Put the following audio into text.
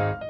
you